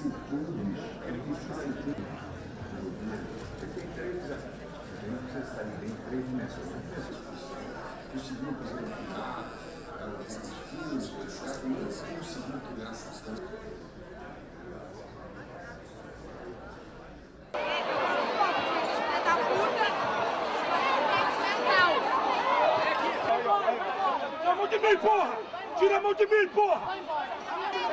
vicissitudes, ele vicissitudes. Você tem três você Primeiro precisa sair bem três dimensões. O segundo precisa criar esses filhos, pensar como eles conseguiram criar essas coisas. Tira a que de mim, porra! Tira a mão de mim, porra!